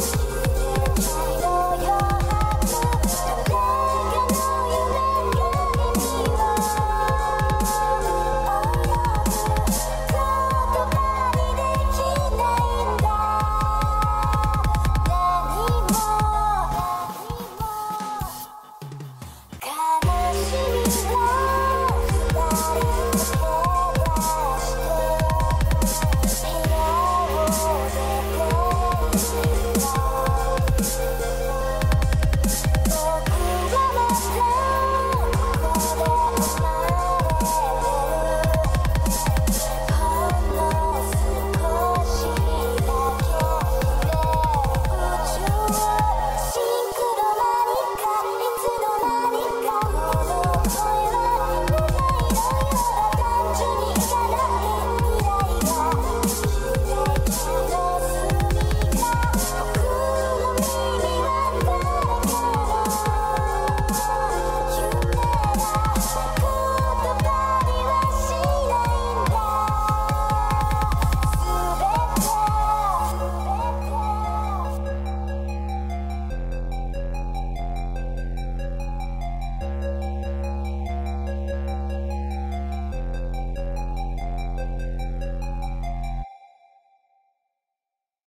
songs.